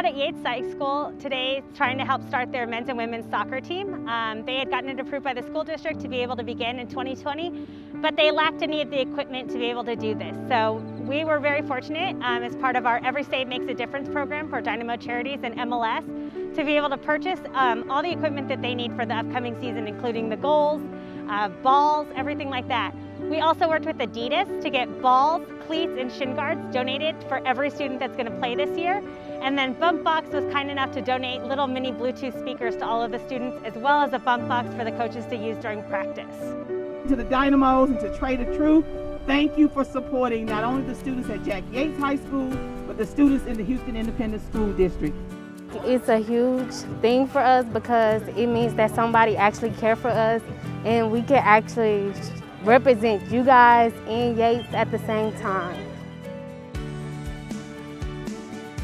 out at Yates High School today trying to help start their men's and women's soccer team. Um, they had gotten it approved by the school district to be able to begin in 2020, but they lacked any of the equipment to be able to do this. So we were very fortunate um, as part of our Every Save Makes a Difference program for Dynamo Charities and MLS to be able to purchase um, all the equipment that they need for the upcoming season, including the goals, uh, balls, everything like that. We also worked with Adidas to get balls, cleats, and shin guards donated for every student that's going to play this year. And then Bumpboxx was kind enough to donate little mini Bluetooth speakers to all of the students, as well as a bump box for the coaches to use during practice. To the Dynamos and to Trae tha Truth, thank you for supporting not only the students at Jack Yates High School, but the students in the Houston Independent School District. It's a huge thing for us because it means that somebody actually cares for us and we can actually represent you guys and Yates at the same time.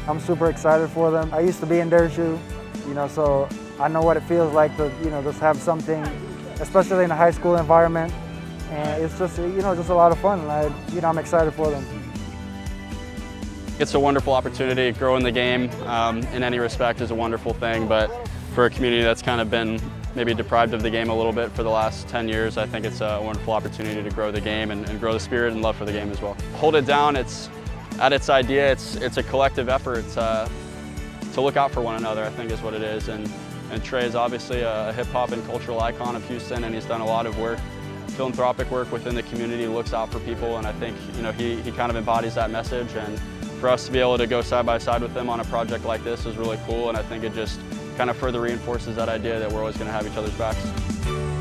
I'm super excited for them. I used to be in their shoe, you know, so I know what it feels like to, you know, just have something, especially in a high school environment. And it's just, you know, just a lot of fun. I, you know, I'm excited for them. It's a wonderful opportunity. Growing the game um, in any respect is a wonderful thing, but for a community that's kind of been maybe deprived of the game a little bit for the last 10 years, I think it's a wonderful opportunity to grow the game and, and grow the spirit and love for the game as well. Hold it down, it's, at its idea, it's, it's a collective effort uh, to look out for one another, I think is what it is. And, and Trae is obviously a hip hop and cultural icon of Houston and he's done a lot of work, philanthropic work within the community, looks out for people and I think you know, he, he kind of embodies that message and for us to be able to go side by side with them on a project like this was really cool and I think it just kind of further reinforces that idea that we're always going to have each other's backs.